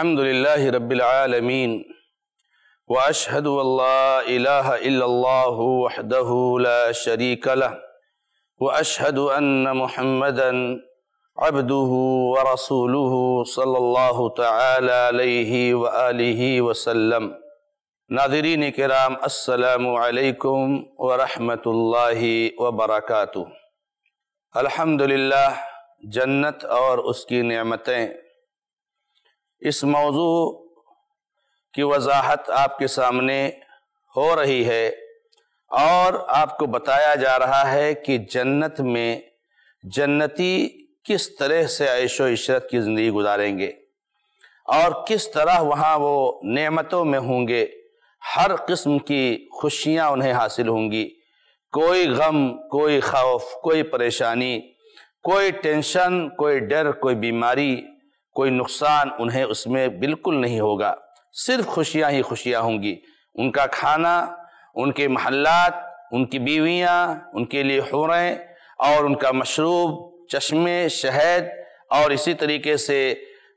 अल्हम्दुलिल्लाहि रब्बिल आलमीन व अशहदु अल्ला इलाहा इल्लल्लाहु वहदहु ला शरीक लह व अशहदु अन्न मुहम्मदन अब्दुहु व रसूलुहु सल्लल्लाहु तआला अलैहि व आलिहि वसल्लम नादिरीन किराम अस्सलामु अलैकुम व रहमतुल्लाहि व बरकातुहू अल्हम्दुलिल्लाह जन्नत और उसकी नेमतें इस मौजू की वजाहत आपके सामने हो रही है और आपको बताया जा रहा है कि जन्नत में जन्नती किस तरह से ऐशो इशरत की ज़िंदगी गुजारेंगे और किस तरह वहाँ वो नेमतों में होंगे। हर किस्म की खुशियाँ उन्हें हासिल होंगी। कोई गम, कोई खौफ, कोई परेशानी, कोई टेंशन, कोई डर, कोई बीमारी कोई नुकसान उन्हें उसमें बिल्कुल नहीं होगा। सिर्फ़ खुशियाँ ही खुशियाँ होंगी। उनका खाना, उनके महल्लात, उनकी बीवियाँ, उनके लिए हुरें और उनका मशरूब, चश्मे, शहद और इसी तरीके से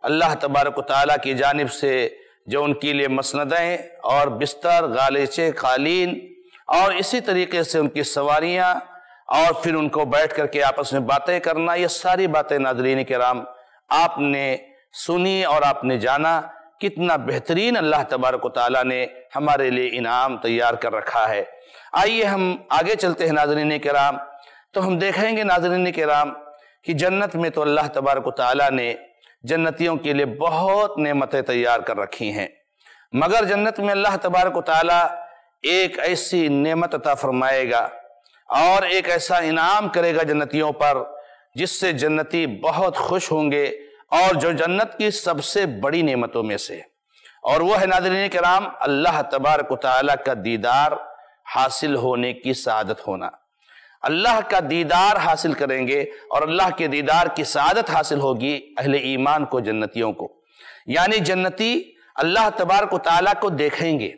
अल्लाह तबारक ताली की जानब से जो उनके लिए मसनदें और बिस्तर, गालीचे, कालीन और इसी तरीके से उनकी सवारियाँ और फिर उनको बैठ करके आपस में बातें करना, ये सारी बातें नाजरीन के राम, आपने सुनी और आपने जाना कितना बेहतरीन अल्लाह तबारक ताली ने हमारे लिए इनाम तैयार कर रखा है। आइए हम आगे चलते हैं नाजरीन कराम। तो हम देखेंगे नाजरीन कराम कि जन्नत में तो अल्लाह तबारक ताली ने जन्नतियों के लिए बहुत नेमतें तैयार कर रखी हैं। मगर जन्नत में अल्लाह तबारक ताली एक ऐसी नेमत अता फरमाएगा और एक ऐसा इनाम करेगा जन्नतियों पर जिससे जन्नती बहुत खुश होंगे और जो जन्नत की सबसे बड़ी नेमतों में से। और वह है नादरीन कराम, अल्लाह तबारक ताली का दीदार हासिल होने की सादत होना। अल्लाह का दीदार हासिल करेंगे और अल्लाह के दीदार की सादत हासिल होगी अहले ईमान को, जन्नतियों को। यानी जन्नती अल्लाह तबारक ताली को देखेंगे।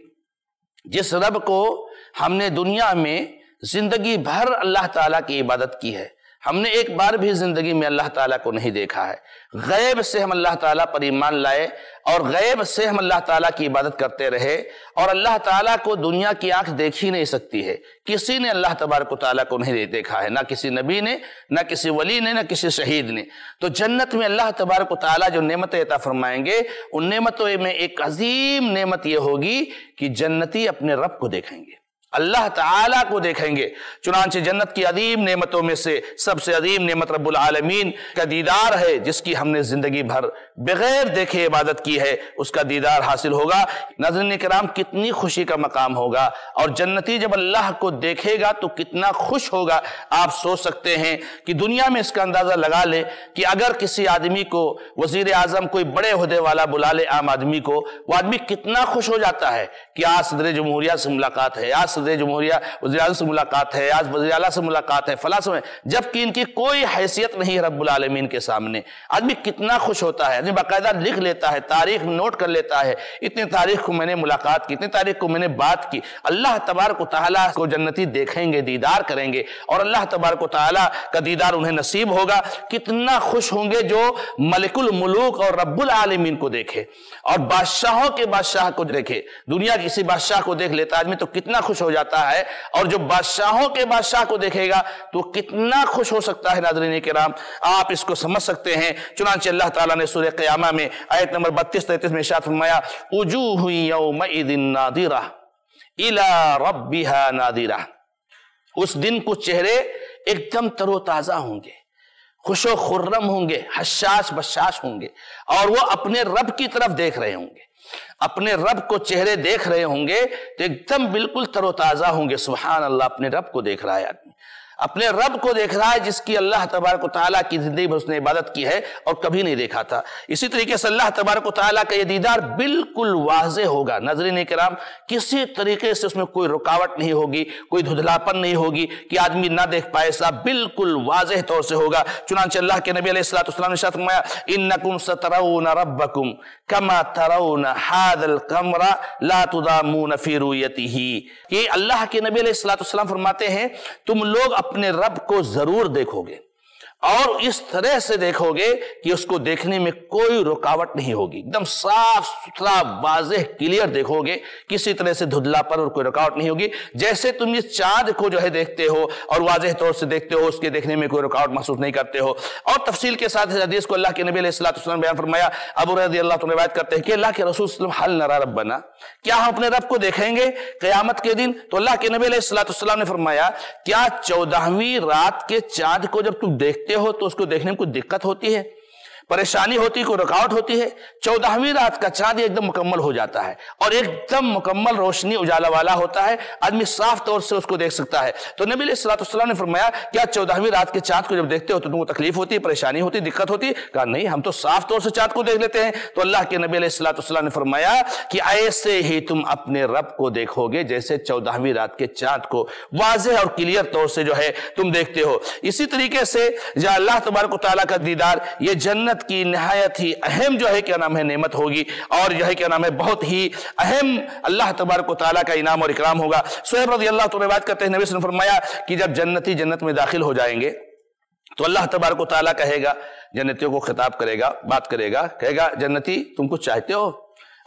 जिस रब को हमने दुनिया में ज़िंदगी भर अल्लाह ताला की इबादत की है हमने एक बार भी ज़िंदगी में अल्लाह ताला को नहीं देखा है। गैब से हम अल्लाह ताला पर ईमान लाए और गैब से हम अल्लाह ताला की इबादत करते रहे और अल्लाह ताला को दुनिया की आँख देख ही नहीं सकती है। किसी ने अल्लाह तबारक ताला को नहीं देखा है। ना किसी नबी ने, ना किसी वली ने, ना किसी शहीद ने। तो जन्नत में अल्लाह तबारक ताला जो नेमतें अता फरमाएँगे, उन नेमतों में एक अजीम नेमत यह होगी कि जन्नती अपने रब को देखेंगे। अल्लाह ताला को देखेंगे। चुनाचे जन्नत की अदीम नेमतों में से सबसे अदीम नेमत रब्बुल आलमीन का दीदार है, जिसकी हमने ज़िंदगी भर बगैर देखे इबादत की है, उसका दीदार हासिल होगा। नजरन कराम, कितनी खुशी का मकाम होगा। और जन्नती जब अल्लाह को देखेगा तो कितना खुश होगा। आप सोच सकते हैं कि दुनिया में इसका अंदाज़ा लगा ले कि अगर किसी आदमी को, वज़ीर आज़म कोई बड़े अहदे वाला बुला ले आम आदमी को, वो आदमी कितना खुश हो जाता है कि आज सदर जमहूरिया से मुलाकात है, आज सदर जमहूरिया वजी से मुलाकात है, आज वजी अला से मुलाकात है, फला समय जबकि इनकी कोई हैसियत नहीं है रबालमीन के सामने। आदमी कितना खुश होता है, आदमी बाकायदा लिख लेता है, तारीख नोट कर लेता है, इतनी तारीख को मैंने मुलाकात की, इतनी तारीख को मैंने बात की। अल्लाह तबारक ताला को जन्नती देखेंगे, दीदार करेंगे, और अल्लाह तबारक ताला का दीदार उन्हें नसीब होगा। कितना खुश होंगे जो मलिकुल मुलूक और रब्बुल आलमीन को देखे, और बादशाहों के बादशाह को देखे, दुनिया किसी बादशाह को देख लेता आदमी तो कितना खुश हो जाता है और जो बादशाहों के बादशाह को देखेगा तो कितना खुश हो सकता है नाजरीन के राम आप इसको समझ सकते हैं। चुनाचे अल्लाह ताला ने सूर्य क़यामा में आयत नंबर बत्तीस, तैतीस में शाह फरमाया उजू हुई नादिरा, इला रबिहा नादिरा। उस दिन कुछ चेहरे एकदम तरोताजा होंगे, खुशो खुर्रम होंगे, हशाश बशाश होंगे और वो अपने रब की तरफ़ देख रहे होंगे। अपने रब को चेहरे देख रहे होंगे तो एकदम बिल्कुल तरोताजा होंगे। सुबहान अल्लाह, अपने रब को देख रहा है आदमी। अपने रब को देख रहा है जिसकी अल्लाह तबारक ताला की ज़िंदगी में उसने इबादत की है और कभी नहीं देखा था। इसी तरीके से अल्लाह तबारक ताला का यह दीदार बिल्कुल वाज होगा। नजरीन कराम, किसी तरीके से उसमें कोई रुकावट नहीं होगी, कोई धुधलापन नहीं होगी कि आदमी ना देख पाए साहब बिल्कुल वाज तौर से होगा। चुनाच अल्लाह के नबी अलैहिस्सलाम इन नकुम रब्बकुम कमा रुयतिही। अल्लाह के नबी अलैहिस्सलाम फरमाते हैं, तुम लोग अपने रब को ज़रूर देखोगे। और इस तरह से देखोगे कि उसको देखने में कोई रुकावट नहीं होगी। एकदम साफ़ सुथरा, वाजह, क्लियर देखोगे, किसी तरह से धुधलापन और कोई रुकावट नहीं होगी। जैसे तुम इस चाँद को जो है देखते हो और वाजह तौर से देखते हो, उसके देखने में कोई रुकावट महसूस नहीं करते हो। और तफसील के साथ हदीस को अल्लाह के नबी अलैहिस्सलाम बयान फरमाया, अबू रज़ी अल्लाह तो रिवायत करते हैं कि अल्लाह के रसूल हल नरा रब बना क्या हम अपने रब को देखेंगे कयामत के दिन? तो अल्लाह के नबी अलैहिस्सलाम ने फरमाया, क्या चौदहवीं रात के चाँद को जब तुम देखते हो तो उसको देखने में कुछ दिक्कत होती है। परेशानी होती कोई रुकावट होती है, चौदहवीं रात का चाँद एकदम मुकम्मल हो जाता है और एकदम मुकम्मल रोशनी उजाला वाला होता है। आदमी साफ़ तौर से उसको देख सकता है। तो नबी सलाम ने फरमाया, क्या चौदहवीं रात के चाँद को जब देखते हो तो तुमको तकलीफ़ होती है, परेशानी होती दिक्कत होती कहा, नहीं, हम तो साफ़ तौर से चाँद को देख लेते हैं। तो अल्लाह के नबी सलाम ने फरमाया कि, ऐसे ही तुम अपने रब को देखोगे, जैसे चौदहवीं रात के चाँद को वाजह और क्लियर तौर से जो है तुम देखते हो। इसी तरीके से जहाँ अल्लाह तबारक का दीदार, ये जन्नत जन्नत की नहायत ही अहम जो है क्या नाम है नेमत होगी। और जो है क्या नाम है बहुत ही अहम अल्लाह तबारक ताला का इनाम और इकराम होगा। सोहेब रज़ी अल्लाह तो बात करते हैं नबी ने फरमाया कि जब जन्नती जन्नत में दाखिल हो जाएँगे तो अल्लाह तबारक ताला कहेगा, जन्नतियों को खिताब करेगा, बात करेगा, कहेगा, जन्नती, तुम कुछ चाहते हो?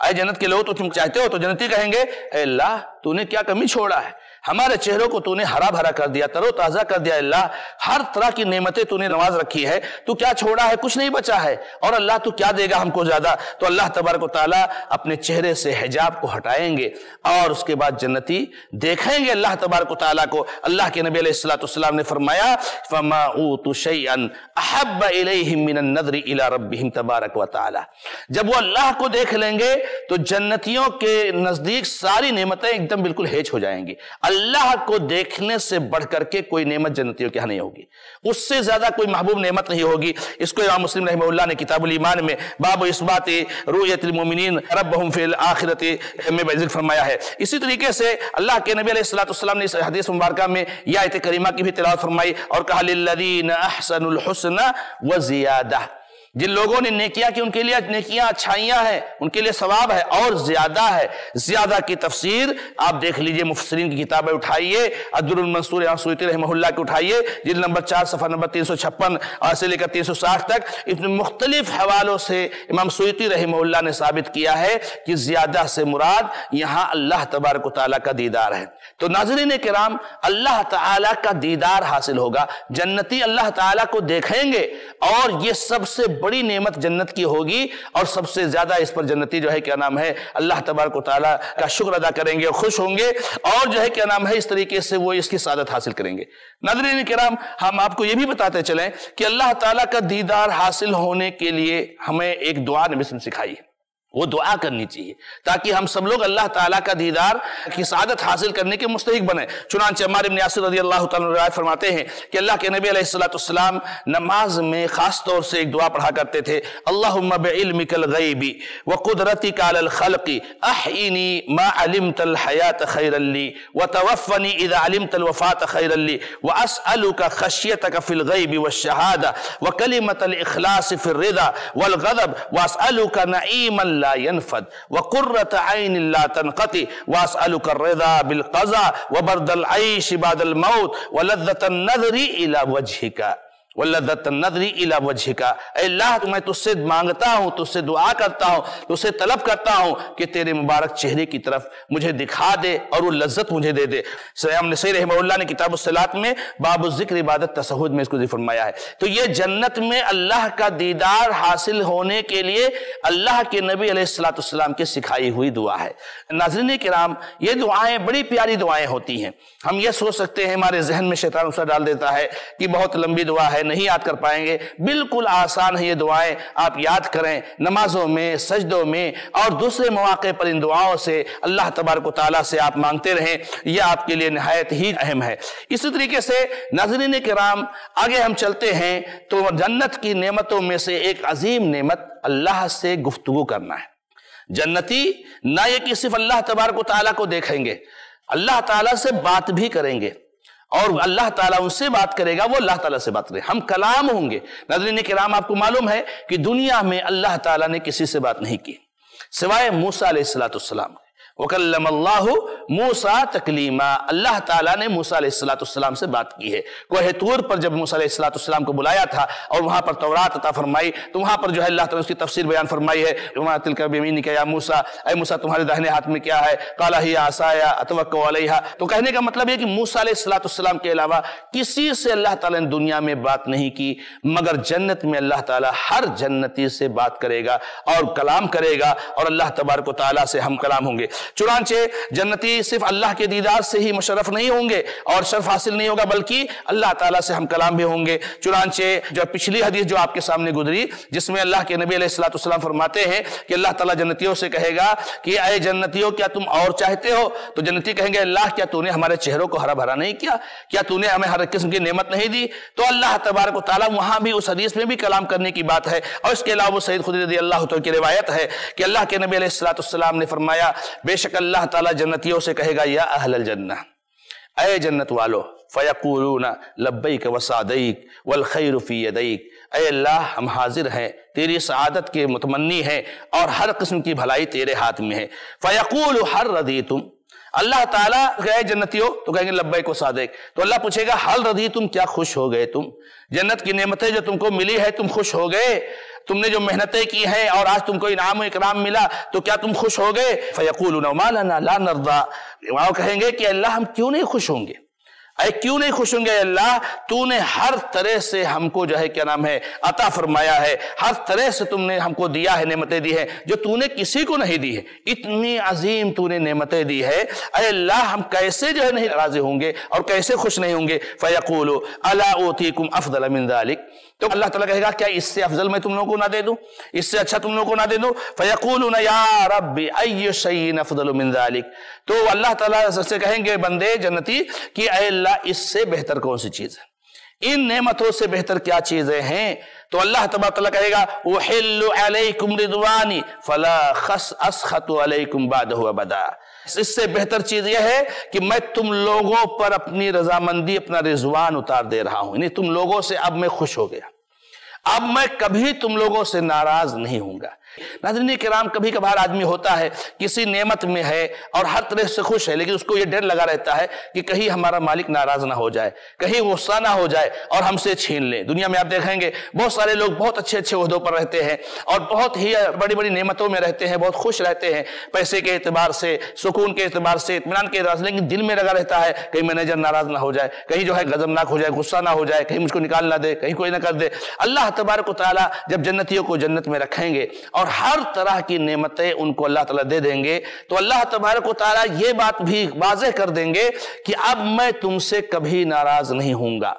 अरे जन्नत के लोग तो तुम चाहते हो? तो जन्नती कहेंगे अल्लाह, तूने क्या कमी छोड़ा है? हमारे चेहरों को तूने हरा भरा कर दिया तरो ताज़ा कर दिया, अल्लाह, हर तरह की नेमतें तूने नवाज़ रखी है। तू क्या छोड़ा है? कुछ नहीं बचा है। और अल्लाह, तू क्या देगा हमको ज़्यादा? तो अल्लाह तबारक ताला अपने चेहरे से हिजाब को हटाएँगे और उसके बाद जन्नती देखेंगे अल्लाह तबारक ताला को। अल्लाह के नबी सलाम ने फरमाया, फमा तबारक व ताला। जब वो अल्लाह को देख लेंगे तो जन्नतियों के नज़दीक सारी नेमतें एकदम बिल्कुल हेज हो जाएँगी। अल्लाह को देखने से बढ़ करके कोई नेमत जन्नतियों के यहाँ नहीं होगी। उससे ज़्यादा कोई महबूब नेमत नहीं होगी। इसको इमाम मुस्लिम रहमल्ला ने किताबुल ईमान में बाब इस बात रूयतमिन रब फिल आखिरत में ज़िक्र फरमाया है। इसी तरीके से अल्लाह के नबी सलाम ने इस हदीस मुबारक में यह आयत करीमा की भी तिलावत फरमाई और कहा लिल्लदीन अहसनुल हुस्न व जियादा। जिन लोगों ने नेकिया की, उनके लिए नेकियाँ अच्छाइयाँ हैं, उनके लिए सवाब है और ज़्यादा है। ज़्यादा की तफसीर आप देख लीजिए मुफसरीन की किताबें उठाइए अब्दुलमंसूर सूती रहमल्ला की उठाइए, जिल नंबर चार, सफ़ा नंबर तीन सौ छप्पन से लेकर तीन सौ साठ तक। इसमें मुख्तलिफ़ हवालों से इमाम सूती रहमल्ला ने साबित किया है कि ज़्यादा से मुराद यहाँ अल्लाह तबारक ताली का दीदार है। तो नाजरीन कराम, अल्लाह ताला का दीदार हासिल होगा। जन्नती अल्लाह ताला को देखेंगे और ये सबसे बड़ी नेमत जन्नत की होगी और सबसे ज़्यादा इस पर जन्नती जो है, क्या नाम है, अल्लाह तबारक ताला का शुक्र अदा करेंगे और खुश होंगे और जो है, क्या नाम है, इस तरीके से वो इसकी सादत हासिल करेंगे। नादरीन कराम, हम आपको ये भी बताते चलें कि अल्लाह ताला का दीदार हासिल होने के लिए हमें एक दुआ नबी सिखाई है। वो दुआ करनी चाहिए, ताकि हम सब लोग अल्लाह ताला का दीदार की सादत हासिल करने के मुस्तक बने। चुनाच अमार फरमाते हैं कि अल्लाह के नबी सलाम नमाज़ में ख़ास तौर से एक दुआ पढ़ा करते थे व कुदरती तल हयात खैरली व तवफ़नी इद अलिम तल वफ़ात खैरली व असअलु का खशियत कफ़िल व शहादा व कलीमत रिदा व असअलु का नईमन ला यनफद व कुर्रत आइन ला तनकती वासअलुक रिदा बिल कज़ा व बरदल आइश बादल मौत व लद्दत नजरी इला वजहिका। का अल्लाह, मैं तुझसे माँगता हूँ, तुझसे दुआ करता हूँ, तुझसे तलब करता हूँ कि तेरे मुबारक चेहरे की तरफ़ मुझे दिखा दे और वो लज्जत मुझे दे दे। नसीर ने किताब सलात में बाबू ज़िक्र इबादत तसहुद में इसको फरमाया है। तो ये जन्नत में अल्लाह का दीदार हासिल होने के लिए अल्लाह के नबी सलाम की सिखाई हुई दुआ है। नाजरीन कराम ये दुआएँ, बड़ी प्यारी दुआएँ होती हैं। हम ये सोच सकते हैं, हमारे जहन में शैतान उसर डाल देता है कि बहुत लंबी दुआ है, नहीं याद कर पाएँगे। बिल्कुल आसान है ये दुआएँ। आप याद करें, नमाजों में, सजदों में और दूसरे मौके पर इन दुआओं से अल्लाह तबारक ताला से आप मांगते रहें। यह आपके लिए नहायत ही अहम है। इसी तरीके से नाजरीन कराम, आगे हम चलते हैं तो जन्नत की नेमतों में से एक अजीम नेमत अल्लाह से गुफ्तु करना है। जन्नती ना ये कि सिर्फ़ अल्लाह तबारक ताला को देखेंगे अल्लाह ताला से बात भी करेंगे और अल्लाह ताला उनसे बात करेगा, वो अल्लाह ताला से बात करें हम कलाम होंगे। नजरीन कलाम आपको मालूम है कि दुनिया में अल्लाह ताला ने किसी से बात नहीं की, सिवाय मूसा सलाम वकल्लमल्लाहु तकलीमा। अल्लाह ताला ने से बात की है। कोहे पर जब मूसा को बुलाया था और वहाँ पर तौरात अता फरमाई तो वहाँ पर जो है अल्लाह ताला तफसीर बयान फरमाई है मूसा अय मूसा हाथ में क्या है? काला ही आसाया अतवक्का तो कहने का मतलब है कि मूसा सलाम के अलावा किसी से अल्लाह ताला दुनिया में बात नहीं की, मगर जन्नत में अल्लाह ताला हर जन्नती से बात करेगा और कलाम करेगा और अल्लाह तबारक ताला से हम कलाम होंगे। चुनाचे जन्नती सिर्फ़ अल्लाह के दीदार से ही मुशरफ नहीं होंगे और शर्फ हासिल नहीं होगा, बल्कि अल्लाह ताला से हम कलाम भी होंगे। चुनाचे जो पिछली हदीस जो आपके सामने गुजरी, जिसमें अल्लाह के नबी सलाम फरमाते हैं कि अल्लाह ताला जन्नतियों से कहेगा कि अय जन्नतियों, क्या तुम और चाहते हो? तो जन्नती कहेंगे, अल्लाह, क्या तूने हमारे चेहरों को हरा भरा नहीं किया? क्या तूने हमें हर किस्म की नेमत नहीं दी? तो अल्लाह तबारक ताला वहाँ भी, उस हदीस में भी कलाम करने की बात है। और इसके अलावा सईद खुद अल्लाह की रिवायत है कि अल्लाह के नबी सलाम ने फरमाया बेशक अल्लाह ताला जन्नतियों से कहेगा, या अहल जन्ना अय जन्नत वालो, फ़यकूलूना लब्बैक वसादईक वल खैरफ़ी अय अल्लाह, हम हाजिर हैं, तेरी सआदत के मुतमनी हैं और हर किस्म की भलाई तेरे हाथ में है। फ़यकूल हर रदी तुम अल्लाह ताला गए जन्नतियों तो कहेंगे लब्बे को सादेक। तो अल्लाह पूछेगा, हल रदी तुम क्या खुश हो गए तुम? जन्नत की नेमतें जो तुमको मिली है, तुम खुश हो गए? तुमने जो मेहनतें की हैं और आज तुमको इनाम इकराम मिला तो क्या तुम खुश हो गए? फयकुल नर्दा। कहेंगे कि, अल्लाह, हम क्यों नहीं खुश होंगे? अरे क्यों नहीं खुश होंगे? अल्लाह, तूने हर तरह से हमको जो है, क्या नाम है, अता फरमाया है। हर तरह से तुमने हमको दिया है, नेमतें दी है, जो तूने किसी को नहीं दी है। इतनी अजीम तूने नेमतें दी है। अरे अल्लाह, हम कैसे जो है, नहीं राज़ी होंगे और कैसे खुश नहीं होंगे? फ़यकूलो, अला ओती कुम अफदल मिनदालिक तो अल्लाह ताला कहेगा, क्या इससे अफजल मैं तुम लोगों को ना दे दूँ? इससे अच्छा तुम लोगों को ना दे दूँ? फयकूल या रब्बी, अय्य शयीन अफदल मिन जालिक। तो अल्लाह ताला से कहेंगे, बंदे, जन्नती, कि अल्लाह इससे बेहतर कौन सी चीज़ है? इन नेमतों से बेहतर क्या चीज़ें हैं? तो अल्लाह तबाला कहेगा वहिल्लुम रिदवानी फला इससे बेहतर चीज़ यह है कि मैं तुम लोगों पर अपनी रजामंदी, अपना रिजवान उतार दे रहा हूँ। तुम लोगों से अब मैं खुश हो गया। अब मैं कभी तुम लोगों से नाराज़ नहीं हूँगा नाजरीन कराम कभी कभार आदमी होता है, किसी नेमत में है और हर तरह से खुश है, लेकिन उसको ये डर लगा रहता है कि कहीं हमारा मालिक नाराज़ ना हो जाए, कहीं गुस्सा ना हो जाए और हमसे छीन ले। दुनिया में आप देखेंगे, बहुत सारे लोग बहुत अच्छे अच्छे उहदों पर रहते हैं और बहुत ही बड़ी बड़ी नेमतों में रहते हैं, बहुत खुश रहते हैं, पैसे के एतबार से, सुकून के एतबार से इतमान के एतबार से, लेकिन दिल में लगा रहता है कहीं मैनेजर नाराज़ ना हो जाए, कहीं जो है गजबनाक हो जाए, गुस्सा ना हो जाए, कहीं मुझको निकाल ना दे, कहीं कोई ना कर दे। अल्लाह तबारक ताला जब जन्नतियों को जन्नत में रखेंगे और हर तरह की नेमतें उनको अल्लाह ताला दे देंगे। तो अल्लाह तबारक ताला ये बात भी वाजह कर देंगे कि अब मैं तुमसे कभी नाराज़ नहीं हूँगा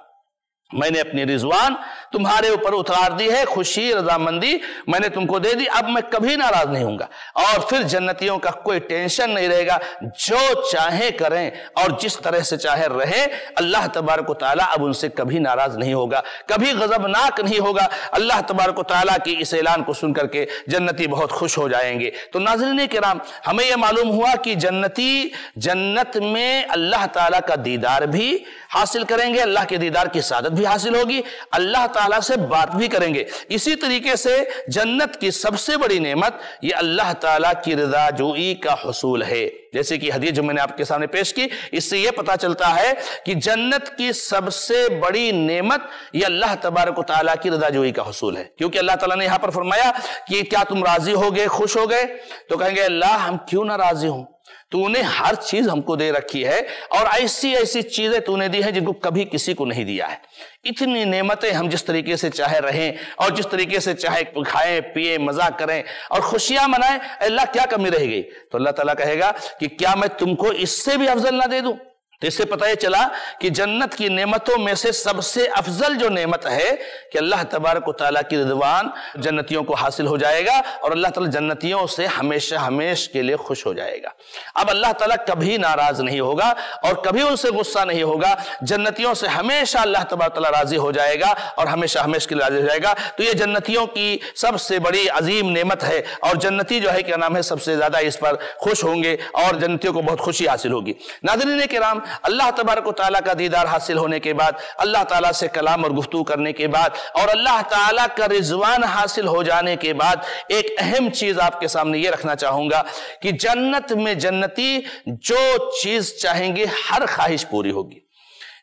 मैंने अपनी रिजवान तुम्हारे ऊपर उतार दी है, खुशी, रजामंदी, मैंने तुमको दे दी, अब मैं कभी नाराज़ नहीं हूँगा और फिर जन्नतियों का कोई टेंशन नहीं रहेगा, जो चाहे करें और जिस तरह से चाहे रहे, अल्लाह तबारक ताला अब उनसे कभी नाराज़ नहीं होगा, कभी गजबनाक नहीं होगा। अल्लाह तबारक ताला की इस ऐलान को सुन करके जन्नती बहुत खुश हो जाएँगे। तो नाजरीन के राम हमें यह मालूम हुआ कि जन्नती, जन्नत में अल्लाह तला का दीदार भी हासिल करेंगे, अल्लाह के दीदार की सादत भी हासिल होगी। अल्लाह ताला से बात भी करेंगे। इसी तरीके से जन्नत की सबसे बड़ी नेमत, ये अल्लाह ताला की रजा जोई का हसूल है। जैसे कि हदीस जो मैंने आपके सामने पेश की, इससे यह पता चलता है कि जन्नत की सबसे बड़ी नेमत, ये अल्लाह तबारक ताला की रजा जोई का हसूल है। क्योंकि अल्लाह ताला ने यहाँ पर फरमाया कि क्या तुम राज़ी हो गए खुश हो गए तो कहेंगे, अल्लाह, हम क्यों ना राज़ी हूँ? तूने हर चीज़ हमको दे रखी है और ऐसी ऐसी चीज़ें तूने दी है जिनको कभी किसी को नहीं दिया है। इतनी नेमतें हम जिस तरीके से चाहे रहें और जिस तरीके से चाहे खाएँ, पिए मज़ा करें और खुशियाँ मनाएँ, अल्लाह क्या कमी रह गई? तो अल्लाह ताला कहेगा कि क्या मैं तुमको इससे भी अफजल ना दे दूँ? तो इससे पता यह चला कि जन्नत की नेमतों में से सबसे अफजल जो नेमत है कि अल्लाह तबारक ताला की रिदवान जन्नतियों को हासिल हो जाएगा और अल्लाह ताला जन्नतियों से हमेशा हमेश के लिए खुश हो जाएगा। अब अल्लाह ताला कभी नाराज़ नहीं होगा और कभी उनसे गुस्सा नहीं होगा। जन्नतियों से हमेशा अल्लाह तबारक राज़ी हो जाएगा और हमेशा हमेश के लिए राज़ी हो जाएगा। तो ये जन्नतियों की सबसे बड़ी अजीम नेमत है और जन्नती जो है क्या नाम है, सबसे ज़्यादा इस पर खुश होंगे और जन्नतियों को बहुत खुशी हासिल होगी। नादरीन के राम अल्लाह तबारक ताला का दीदार हासिल होने के बाद, अल्लाह ताला से कलाम और गुफ्तू करने के बाद और अल्लाह ताला का रिजवान हासिल हो जाने के बाद एक अहम चीज़ आपके सामने ये रखना चाहूँगा कि जन्नत में जन्नती जो चीज़ चाहेंगे, हर ख्वाहिश पूरी होगी।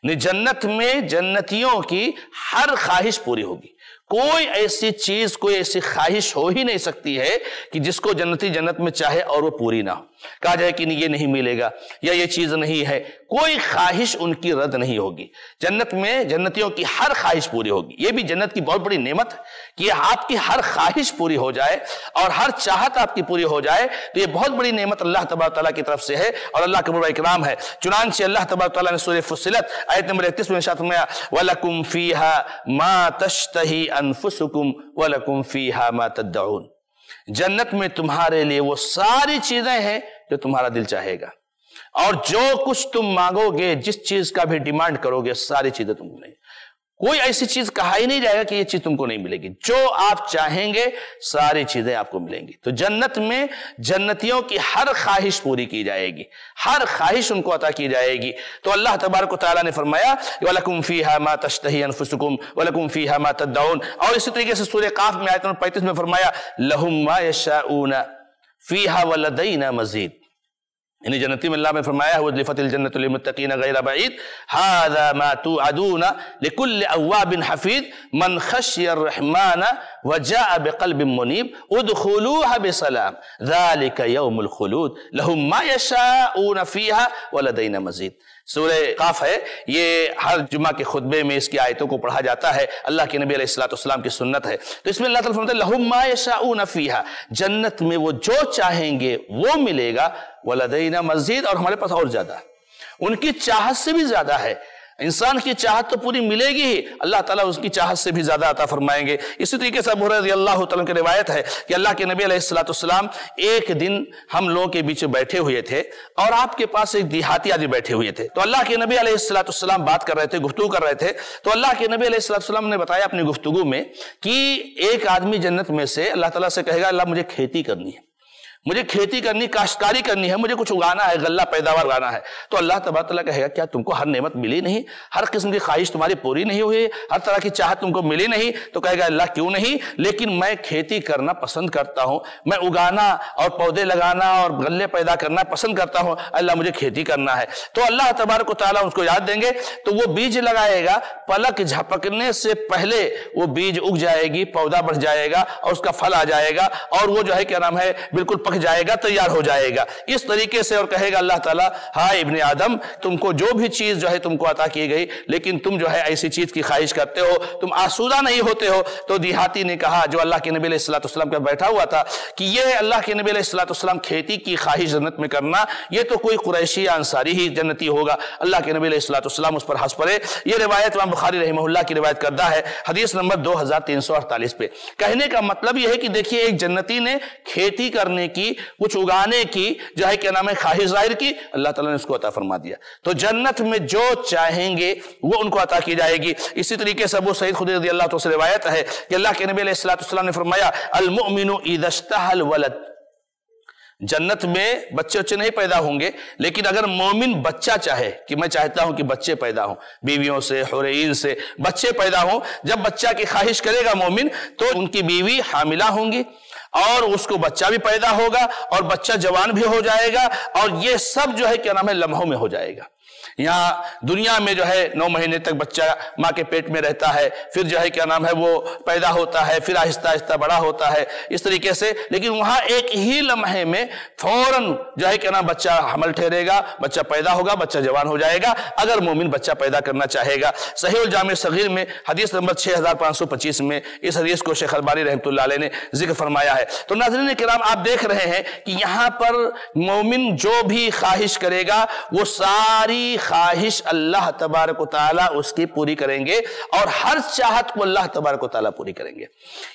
जन्नत में जन्नतियों की हर ख्वाहिश पूरी होगी। कोई ऐसी चीज़, कोई ऐसी ख्वाहिश हो ही नहीं सकती है कि जिसको जन्नती जन्नत में चाहे और वो पूरी ना हो। कहा जाए कि नहीं, ये नहीं मिलेगा या ये चीज़ नहीं है। कोई ख्वाहिश उनकी रद्द नहीं होगी। जन्नत में जन्नतियों की हर ख्वाहिश पूरी होगी। ये भी जन्नत की बहुत बड़ी नेमत है। कि आपकी हर ख्वाहिश पूरी हो जाए और हर चाहत आपकी पूरी हो जाए तो ये बहुत बड़ी नेमत अल्लाह तबार तला की तरफ़ से है और अल्लाह के बुरा इकराम है। चुनानचे अल्लाह तबार तला ने सूर्य फुसिलत, आयत नंबर इकतीस में शात में वलकुम फीहा मा तश्तही अनफुसुकुम वलकुम फीहा मा तद्दऊन। जन्नत में तुम्हारे लिए वो सारी चीज़ें हैं जो तुम्हारा दिल चाहेगा। और जो कुछ तुम मांगोगे, जिस चीज़ का भी डिमांड करोगे, सारी चीज़ें नहीं कोई ऐसी चीज़ कहा ही नहीं जाएगा कि ये चीज़ तुमको नहीं मिलेगी। जो आप चाहेंगे, सारी चीज़ें आपको मिलेंगी। तो जन्नत में जन्नतियों की हर ख्वाहिश पूरी की जाएगी। हर ख्वाहिश उनको अता की जाएगी। तो अल्लाह तबारक ताला ने फरमाया, वलकुम फीहा मा तश्तही अनफुसुकुम, वलकुम फीहा मा तदउन और इसी तरीके से सूर्य काफ में आयत 35 में फरमाया, लहुम मा यशाऊन फीहा वलदैना मजीद। यानी जन्नती में अल्लाह में फरमाया हुआ लिफतिल जन्नतुलमुत्तकीन गैर बईद हादा मा तुअदून लिकुल्ल अव्वाबिन हफीद मन खशियर रहमान वजाअ बिक़ल्ब मुनीब उदखुलूहा बिसलाम ज़ालिका यौमुल खुलूद लहुम मा यशाऊन फीहा वलदैना मजीद सूर्य काफ है। ये हर जुमा के खुतबे में इसकी आयतों को पढ़ा जाता है। अल्लाह के नबी अलैहिस्सलाम की सुन्नत है। तो इसमें अल्लाह जन्नत में वो जो चाहेंगे, वो मिलेगा। वलदैना मस्जिद और हमारे पास और ज़्यादा। उनकी चाहत से भी ज़्यादा है। इंसान की चाहत तो पूरी मिलेगी ही। अल्लाह ताला उसकी चाहत से भी ज़्यादा अता फरमाएँगे। इसी तरीके से अबू अल्लाह की रिवायत है कि अल्लाह के नबी अलैहिस्सलाम एक दिन हम लोगों के बीच बैठे हुए थे और आपके पास एक देहाती आदि बैठे हुए थे। तो अल्लाह के नबी अलैहिस्सलाम बात कर रहे थे गुफ्तु कर रहे थे। तो अल्लाह के नबी अलैहिस्सलाम ने बताया अपनी गुफ्तगु में कि एक आदमी जन्नत में से अल्लाह तला से कहेगा, अल्लाह, मुझे खेती करनी है। मुझे खेती करनी, काश्तकारी करनी है, मुझे कुछ उगाना है, गल्ला पैदावार उगाना है। तो अल्लाह तबाला कहेगा, क्या तुमको हर नेमत मिली नहीं? हर किस्म की ख्वाहिश तुम्हारी पूरी नहीं हुई? हर तरह की चाहत तुमको मिली नहीं? तो कहेगा, अल्लाह क्यों नहीं? लेकिन मैं खेती करना पसंद करता हूँ। मैं उगाना और पौधे लगाना और गल्ले पैदा करना पसंद करता हूँ। अल्लाह मुझे खेती करना है। तो अल्लाह तबारक ताला उसको याद देंगे तो वो बीज लगाएगा, पलक झपकने से पहले वो बीज उग जाएगी, पौधा बढ़ जाएगा और उसका फल आ जाएगा और वो जो है, क्या नाम है, बिल्कुल पक जाएगा, तैयार हो जाएगा। इस तरीके से और कहेगा अल्लाह ताला, हाय इब्ने आदम, तुमको जो भी चीज़ जो है तुमको अता की गई, लेकिन तुम जो है ऐसी चीज़ की ख्वाहिश करते हो, तुम आसूदा नहीं होते हो। तो देहाती ने कहा, जो अल्लाह के नबी सलाम का बैठा हुआ था, कि ये अल्लाह के नबी सलाम खेती की ख्वाहिश जन्नत में करना, ये तो कोई कुरैशी अंसारी ही जन्नती होगा। अल्लाह के नबी सलाम उस पर हंस पड़े। ये रिवायत इमाम बुखारी रहमल्ला की रिवायत करता है, हदीस नंबर दो हज़ार तीन सौ अड़तालीस पे। कहने का मतलब यह है कि देखिए, एक जन्नती ने खेती करने की, कुछ उगाने की, जो है क्या नाम है, ख्वाहिश ज़ाहिर की, अल्लाह ताला ने उसको अता फरमा दिया। तो जन्नत में जो चाहेंगे, वो उनको अता की जाएगी। इसी तरीके से अबू सईद खुद अल्लाह तो से रिवायत है कि अल्लाह के नबी अलैहिस्सलाम ने फरमाया वलद। जन्नत में बच्चे बच्चे नहीं पैदा होंगे, लेकिन अगर मोमिन बच्चा चाहे, कि मैं चाहता हूँ कि बच्चे पैदा हों, बीवियों से, हुरैन से बच्चे पैदा हों, जब बच्चा की ख्वाहिश करेगा मोमिन तो उनकी बीवी हामिला होंगी। और उसको बच्चा भी पैदा होगा और बच्चा जवान भी हो जाएगा और ये सब जो है क्या नाम है, लम्हों में हो जाएगा। यहाँ दुनिया में जो है नौ महीने तक बच्चा माँ के पेट में रहता है, फिर जो है क्या नाम है वो पैदा होता है, फिर आहिस्ता आहिस्ता बड़ा होता है, इस तरीके से। लेकिन वहाँ एक ही लम्हे में फ़ौरन जो है क्या नाम बच्चा हमल ठहरेगा, बच्चा पैदा होगा, बच्चा जवान हो जाएगा, अगर मोमिन बच्चा पैदा करना चाहेगा। सही जाम सगीर में हदीस नंबर छः हज़ार पाँच सौ पच्चीस में इस हदीस को शेख अलबारी रहमत ने ज़िक्र फरमाया है। तो नाजरीन कराम, आप देख रहे हैं कि यहाँ पर मोमिन जो भी ख्वाहिश करेगा, वो सारी ख्वाहिश अल्लाह तबारक ताला उसकी पूरी करेंगे और हर चाहत को अल्लाह तबारक ताला पूरी करेंगे।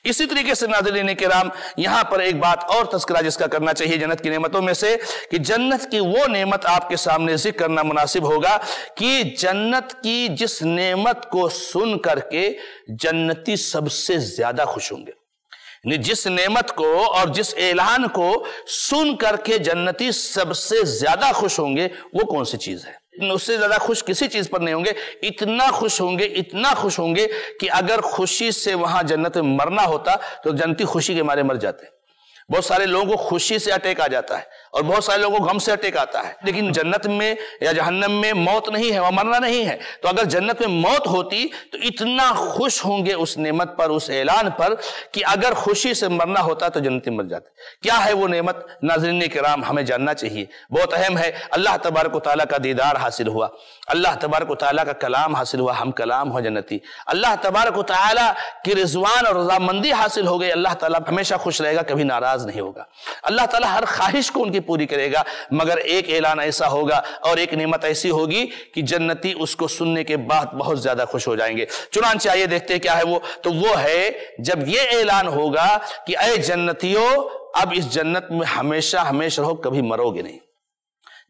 इसी तरीके से नाजरीन के राम यहाँ पर एक बात और तस्करा जिसका करना चाहिए जन्नत की नेमतों में से कि जन्नत की वो नेमत आपके सामने ज़िक्र करना मुनासिब होगा कि जन्नत की जिस नेमत को सुन करके जन्नती सबसे ज़्यादा खुश होंगे। जिस नेमत को और जिस ऐलान को सुन करके जन्नती सबसे ज़्यादा खुश होंगे, वो कौन सी चीज़ है? उससे ज़्यादा खुश किसी चीज़ पर नहीं होंगे। इतना खुश होंगे, इतना खुश होंगे कि अगर खुशी से वहाँ जन्नत में मरना होता तो जनती खुशी के मारे मर जाते। बहुत सारे लोगों को खुशी से अटैक आ जाता है। और बहुत सारे लोगों को गम से अटैक आता है। लेकिन जन्नत में या जहन्नम में मौत नहीं है, वह मरना नहीं है। तो अगर जन्नत में मौत होती तो इतना खुश होंगे उस नेमत पर, उस ऐलान पर, कि अगर खुशी से मरना होता तो जन्नत मर जाते। क्या है वो नेमत? नाजरीन कराम, हमें जानना चाहिए। बहुत अहम है, अल्लाह तबारक ताली का दीदार हासिल हुआ। अल्लाह तबारक ताली का कलाम हासिल हुआ, हम कलाम हो जन्नती। अल्लाह तबारक ताली की रिजवान और रजामंदी हासिल हो गई। अल्लाह ताला हमेशा खुश रहेगा, कभी नाराज़ नहीं होगा। अल्लाह ताला हर ख्वाहिश को उनकी पूरी करेगा, मगर एक ऐलान ऐसा होगा और एक नेमत ऐसी होगी कि जन्नती उसको सुनने के बाद बहुत ज़्यादा खुश हो जाएँगे। चुनाच आइए देखते क्या है वो। तो वो है, जब ये ऐलान होगा कि अय जन्नतियों, अब इस जन्नत में हमेशा हमेशा रहो, कभी मरोगे नहीं।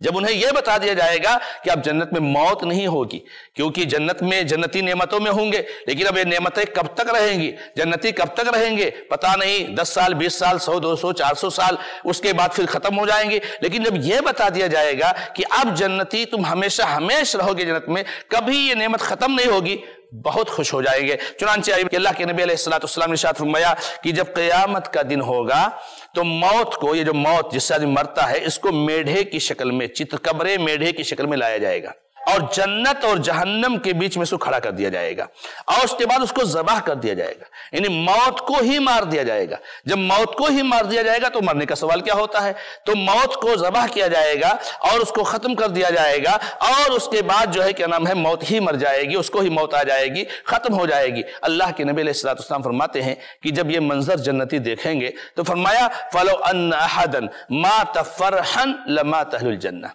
जब उन्हें यह बता दिया जाएगा कि अब जन्नत में मौत नहीं होगी, क्योंकि जन्नत में जन्नती नेमतों में होंगे, लेकिन अब ये नेमतें कब तक रहेंगी? जन्नती कब तक रहेंगे? पता नहीं, दस साल, बीस साल, सौ, दो सौ, चार सौ साल, उसके बाद फिर खत्म हो जाएँगे। लेकिन जब यह बता दिया जाएगा कि अब जन्नती तुम हमेशा हमेशा रहोगे जन्नत में, कभी ये नेमत खत्म नहीं होगी। बहुत खुश हो जाएँगे। चुनाचे के नबी सलाम ने शायद फरमाया कि जब क़यामत का दिन होगा तो मौत को, ये जो मौत जिससे आदमी मरता है, इसको मेढे की शक्ल में, चित्रकबरे मेढे की शक्ल में लाया जाएगा। और जन्नत और जहन्नम के बीच में उसको खड़ा कर दिया जाएगा। और उसके बाद उसको जबाह कर दिया जाएगा। यानी मौत को ही मार दिया जाएगा। जब मौत को ही मार दिया जाएगा तो मरने का सवाल क्या होता है? तो मौत को जबाह किया जाएगा और उसको खत्म कर दिया जाएगा और उसके बाद जो है, क्या नाम है, मौत ही मर जाएगी, उसको ही मौत आ जाएगी, खत्म हो जाएगी। अल्लाह के नबी सलाम फरमाते हैं कि जब ये मंजर जन्नती देखेंगे तो फरमाया, फलो अन मा तफरहन, लमा तहलुल जन्ना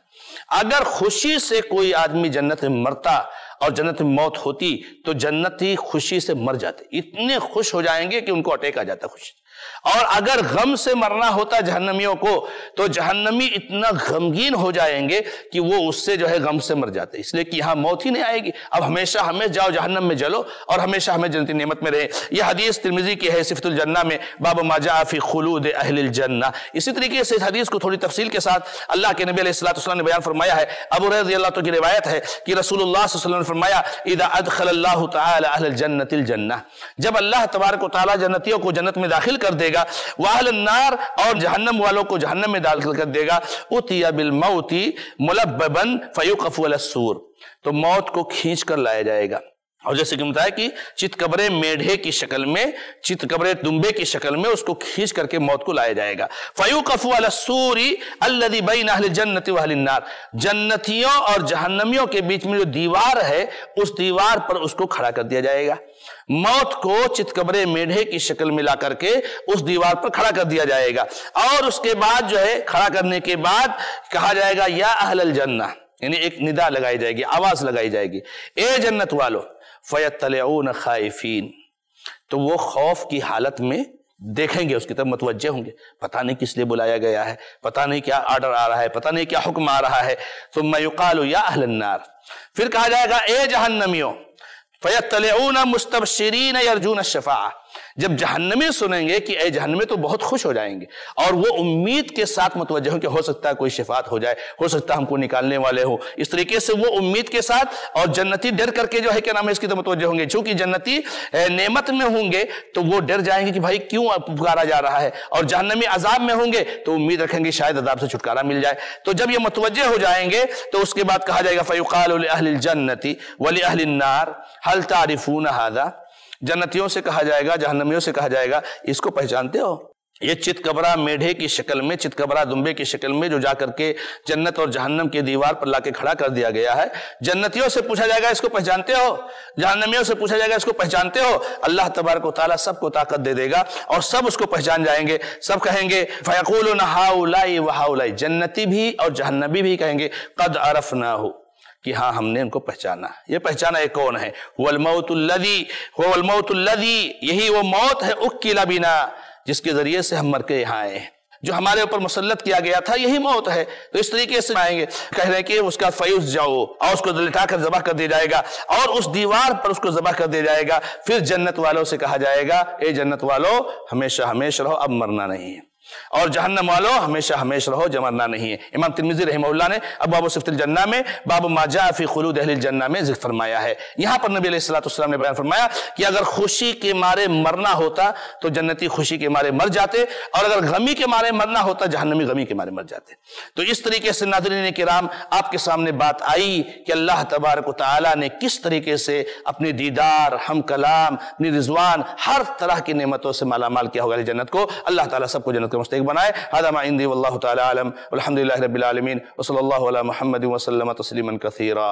अगर खुशी से कोई आदमी जन्नत में मरता और जन्नत में मौत होती तो जन्नत ही खुशी से मर जाते। इतने खुश हो जाएँगे कि उनको अटैक आ जाता खुशी और अगर गम से मरना होता जहन्नमियों को तो जहन्नमी इतना गमगीन हो जाएँगे कि वो उससे जो है गम से मर जाते इसलिए कि यहाँ मौत ही नहीं आएगी। अब हमेशा हमें जाओ जहन्नम में जलो और हमेशा हमें जनती नियमत में रहे। यह हदीस तिरमिजी की है सिफतुल जन्ना में, बाब माजाफी खलूद अहल जन्ना। इसी तरीके से इस हदीस को थोड़ी तफसील के साथ अल्लाह के नबी ने बयान फरमाया है। अबू अल्लाह की रिवायत है कि रसूलुल्लाह ने फरमाया जन्नतिल जन्ना। जब अल्लाह तबारक जन्नतियों को जन्नत में दाखिल कर देगा वाहल नार और जहन्नम वालों को जहन्नम में डाल कर देगा। उतिया बिल मऊती मुलबन फयूकफूर तो मौत को खींच कर लाया जाएगा। और जैसे कि बताया कि चितकबरे मेढे की शक्ल में, चितकबरे दुम्बे की शक्ल में उसको खींच करके मौत को लाया जाएगा। फयू कफू सूरी अल्लदी बैन अहल जन्नति नार। जन्नतियों और जहन्नमियों के बीच में जो दीवार है, उस दीवार पर उसको खड़ा कर दिया जाएगा। मौत को चितकबरे मेढे की शक्ल में ला करके उस दीवार पर खड़ा कर दिया जाएगा। और उसके बाद जो है, खड़ा करने के बाद कहा जाएगा, या अहल जन्ना यानी एक निदा लगाई जाएगी, आवाज़ लगाई जाएगी। ए जन्नत वालों फ़यतलून खाइफीन। तो वो खौफ की हालत में देखेंगे, उसकी तरफ़ मतवजह होंगे। पता नहीं किस लिए बुलाया गया है, पता नहीं क्या आर्डर आ रहा है, पता नहीं क्या हुक्म आ रहा है। तो मयुकाल या अहलन्नार फिर कहा जाएगा, ए जहन्नमियों फ़यतलून मुस्तबशरीन अर्जुन शफा जब जहन्नमी सुनेंगे कि ए जहन्नमी तो बहुत खुश हो जाएँगे। और वो उम्मीद के साथ मुतवजह हो कि हो सकता है कोई शिफात हो जाए, हो सकता है हमको निकालने वाले हो। इस तरीके से वो उम्मीद के साथ और जन्नती डर करके जो है, क्या नाम है, इसकी तो मुतवजह होंगे। चूँकि जन्नती नेमत में होंगे तो वो डर जाएँगे कि भाई क्यों पुकारा जा रहा है? और जहन्नमी अजाब में होंगे तो उम्मीद रखेंगे शायद अजाब से छुटकारा मिल जाए। तो जब ये मुतवजह हो जाएँगे तो उसके बाद कहा जाएगा, फ़युकाल जन्नति वली अहलिनार हल तारिफून हादा? जन्नतियों से कहा जाएगा, जहन्नमियों से कहा जाएगा, इसको पहचानते हो? ये चितकबरा मेढे की शक्ल में, चितकबरा दुम्बे की शक्ल में, जो जाकर के जन्नत और जहन्नम की दीवार पर लाके खड़ा कर दिया गया है, जन्नतियों से पूछा जाएगा, इसको पहचानते हो? जहन्नमियों से पूछा जाएगा, इसको पहचानते हो? अल्लाह तबारक ताला सबको ताकत दे देगा और सब उसको पहचान जाएँगे। सब कहेंगे फयकुल नहाउलाई वहाउलाई जन्नती भी और जहन्नबी भी कहेंगे, कद अरफ ना हो कि हाँ हमने उनको पहचाना। ये पहचाना ये कौन है? वलमौतुल्लदी वलमौतुल्लदी यही वो मौत है, उक्किला बिना, जिसके ज़रिए से हम मर के यहाँ आए जो हमारे ऊपर मुसलत किया गया था, यही मौत है। तो इस तरीके से आएँगे। कह रहे हैं कि उसका फयूज जाओ, और उसको लिटा कर जबा कर दिया जाएगा, और उस दीवार पर उसको जबा कर दिया जाएगा। फिर जन्नत वालों से कहा जाएगा, ए जन्नत वालों, हमेशा हमेशा रहो, अब मरना नहीं है। और जहन्नम वालो, हमेशा हमेशा रहो जमरना नहीं है। इमाम तिरमिजी रहमउल्लाह ने अब बाबू सिफ्तिल जन्ना में, बाबू माजा फ़ी खुलूद अहलिल जन्ना में ज़िक्र फरमाया है। यहाँ पर नबी अलैहिस्सलाम ने बयान फरमाया कि अगर खुशी के मारे मरना होता तो जन्नती खुशी के मारे मर जाते, और अगर गमी के मारे मरना होता, जहन्नमी गमी के मारे मर जाते। तो इस तरीके से नादरीन किराम, आपके सामने बात आई कि अल्लाह तबारक ने किस तरीके से अपने दीदार हम कलाम रिजवान, हर तरह की नेमतों से माला माल किया होगा जन्नत को। अल्लाह ताला सबको जन्नत के मुस्तक बनाए हदमा इंदी वल्लाह तआला आलम अलहमदिल्लाहि रब्बिल आलमीन वसल्लल्लाहु अला मुहम्मद वसल्लम तस्लीमन कसीरा